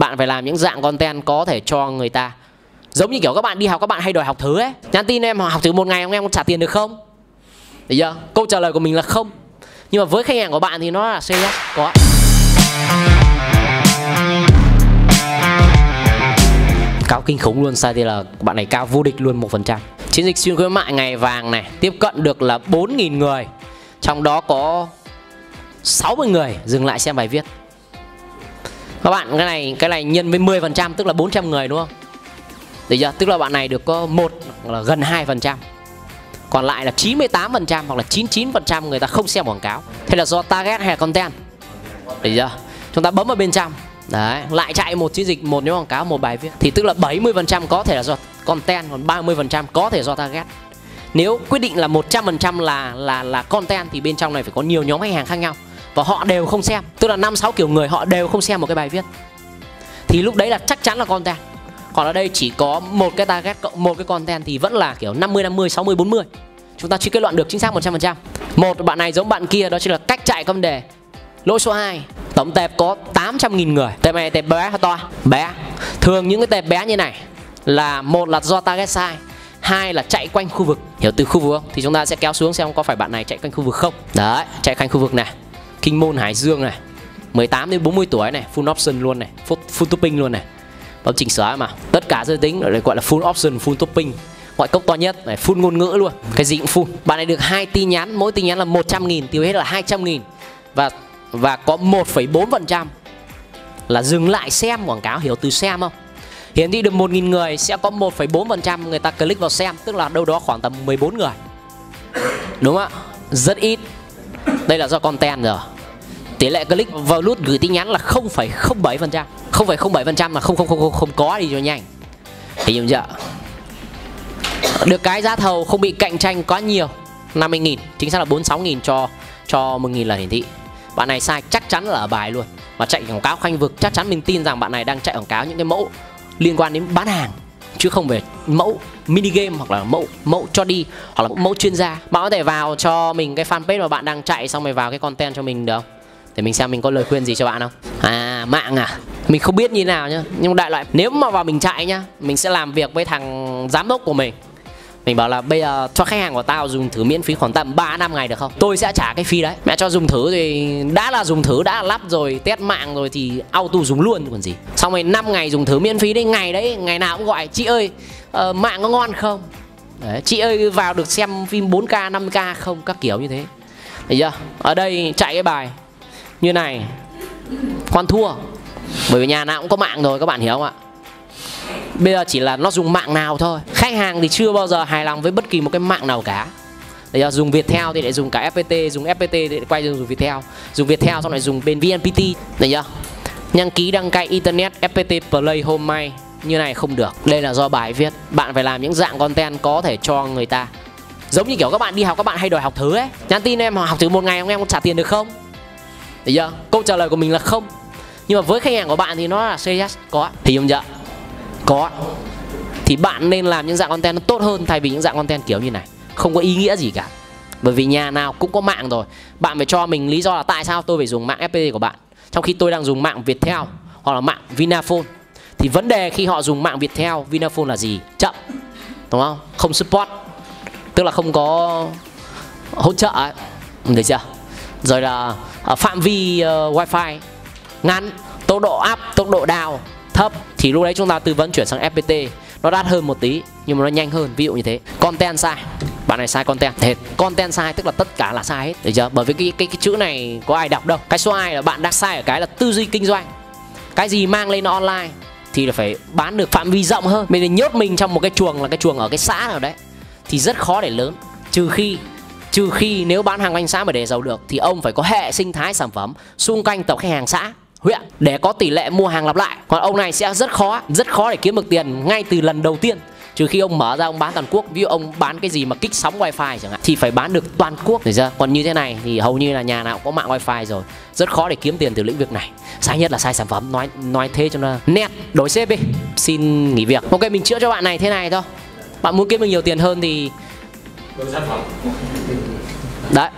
bạn phải làm những dạng content có thể cho người ta. Giống như kiểu các bạn đi học, các bạn hay đòi học thứ ấy. Nhắn tin em học thứ một ngày, em có trả tiền được không? Được chưa? Câu trả lời của mình là không. Nhưng mà với khách hàng của bạn thì nó là yes Có Cao kinh khủng luôn, Sai thì là bạn này cao vô địch luôn, một phần trăm. Chiến dịch xuyên khuyến mại ngày vàng này, Tiếp cận được là 4.000 người. Trong đó có 60 người dừng lại xem bài viết các bạn cái này cái này nhân với 10% tức là 400 người đúng không? Được chưa? Tức là bạn này được có một là gần 2% Còn lại là 98% hoặc là 99% người ta không xem quảng cáo. Thế là do target hay là content? Được chưa? Chúng ta bấm vào bên trong. Đấy, lại chạy một chiến dịch, một nhóm quảng cáo, một bài viết. Thì tức là 70% có thể là do content Còn 30% có thể do target. Nếu quyết định là 100% là là là content Thì bên trong này phải có nhiều nhóm khách hàng khác nhau và họ đều không xem. Tức là năm sáu kiểu người họ đều không xem một cái bài viết. Thì lúc đấy là chắc chắn là content. Còn ở đây chỉ có một cái target, cộng một cái content thì vẫn là kiểu 50 50 60 40 chúng ta chưa kết luận được chính xác 100% một bạn này giống bạn kia, đó chính là cách chạy vấn đề lỗi số 2 tổng tệp có 800.000 người. Tệp này tệp bé hay to bé. Thường những cái tệp bé như này là một là do target sai, hai là chạy quanh khu vực. Hiểu từ khu vực không? Thì chúng ta sẽ kéo xuống xem có phải bạn này chạy quanh khu vực không. Đấy, chạy quanh khu vực này. Kinh môn Hải Dương này 18 đến 40 tuổi này Full option luôn này Full, full topping luôn này. Bấm chỉnh sửa mà Tất cả giới tính được gọi là full option Full topping. Gọi cốc to nhất này Full ngôn ngữ luôn Cái gì cũng full. Bạn này được hai tin nhắn Mỗi tin nhắn là 100 nghìn Tiêu hết là 200 nghìn. Và và có 1,4% là dừng lại xem quảng cáo hiểu từ xem không? Hiển thị được 1.000 người sẽ có 1,4% người ta click vào xem tức là đâu đó khoảng tầm 14 người. Đúng không ạ? Rất ít. Đây là do content rồi tỷ lệ click vào nút gửi tin nhắn là 0,07% 0,07% là không không không không có đi cho nhanh. Thì hiểu chưa được cái giá thầu không bị cạnh tranh quá nhiều 50.000 chính xác là 46.000 cho cho 1.000 lần hiển thị. Bạn này sai chắc chắn là ở bài luôn. Và chạy quảng cáo khoanh vực chắc chắn mình tin rằng bạn này đang chạy quảng cáo những cái mẫu liên quan đến bán hàng chứ không về mẫu mini game hoặc là mẫu mẫu cho đi hoặc là mẫu chuyên gia. Bạn có thể vào cho mình cái fanpage mà bạn đang chạy xong rồi vào cái content cho mình được không? Để mình xem mình có lời khuyên gì cho bạn không? À mạng à? Mình không biết như nào nhá. Nhưng đại loại nếu mà vào mình chạy nhá mình sẽ làm việc với thằng giám đốc của mình. Mình bảo là bây giờ cho khách hàng của tao dùng thử miễn phí khoảng tầm 3 năm ngày được không? Tôi sẽ trả cái phí đấy. Mẹ cho dùng thử thì đã là dùng thử đã là lắp rồi test mạng rồi thì auto dùng luôn còn gì. Xong rồi 5 ngày dùng thử miễn phí đấy ngày đấy ngày nào cũng gọi chị ơi uh, mạng có ngon không? Đấy, chị ơi vào được xem phim 4k 5k không? Các kiểu như thế. Thấy chưa? Ở đây chạy cái bài như này, con thua. Bởi vì nhà nào cũng có mạng rồi, các bạn hiểu không ạ? Bây giờ chỉ là nó dùng mạng nào thôi. Khách hàng thì chưa bao giờ hài lòng với bất kỳ một cái mạng nào cả. Đấy giờ dùng Viettel thì lại dùng cả FPT dùng FPT để quay dùng Viettel. Dùng Viettel xong lại dùng bên VNPT Đấy chưa? Đăng ký đăng ký internet FPT Play Home May. Như này không được. Đây là do bài viết. Bạn phải làm những dạng content có thể cho người ta. Giống như kiểu các bạn đi học, các bạn hay đòi học thứ ấy. Nhắn tin em, học thứ một ngày em có trả tiền được không? Đấy chưa? Câu trả lời của mình là không. Nhưng mà với khách hàng của bạn thì nó là yes, có. Thì không chưa? Có. Thì bạn nên làm những dạng content nó tốt hơn thay vì những dạng content kiểu như này. Không có ý nghĩa gì cả. Bởi vì nhà nào cũng có mạng rồi. Bạn phải cho mình lý do là tại sao tôi phải dùng mạng FPT của bạn. Trong khi tôi đang dùng mạng Viettel hoặc là mạng Vinaphone. Thì vấn đề khi họ dùng mạng Viettel, Vinaphone là gì? Chậm. Đúng không? Không support. Tức là không có hỗ trợ ấy. Được chưa? Rồi là ở phạm vi uh, wifi. Ngắn tốc độ up tốc độ down thấp. Thì lúc đấy chúng ta tư vấn chuyển sang FPT nó đắt hơn một tí nhưng mà nó nhanh hơn ví dụ như thế. Content sai bạn này sai content thiệt content sai tức là tất cả là sai hết được chưa? Bởi vì cái, cái cái chữ này có ai đọc đâu. Cái số 2 là bạn đang sai ở cái là tư duy kinh doanh. Cái gì mang lên online thì là phải bán được phạm vi rộng hơn. Mình nhốt mình trong một cái chuồng là cái chuồng ở cái xã nào đấy thì rất khó để lớn. Trừ khi trừ khi nếu bán hàng quanh xã mà để giàu được, thì ông phải có hệ sinh thái sản phẩm xung quanh tập khách hàng xã, huyện, để có tỷ lệ mua hàng lặp lại. Còn ông này sẽ rất khó rất khó để kiếm được tiền ngay từ lần đầu tiên. Trừ khi ông mở ra, ông bán toàn quốc, ví dụ ông bán cái gì mà kích sóng wifi chẳng hạn, thì phải bán được toàn quốc được chưa? Còn như thế này thì hầu như là nhà nào cũng có mạng wifi rồi. Rất khó để kiếm tiền từ lĩnh vực này. Sai nhất là sai sản phẩm, nói nói thế cho nó nét. Đổi sếp đi, xin nghỉ việc. Ok, mình chữa cho bạn này, thế này thôi. Bạn muốn kiếm được nhiều tiền hơn thì đổi sản phẩm đấy.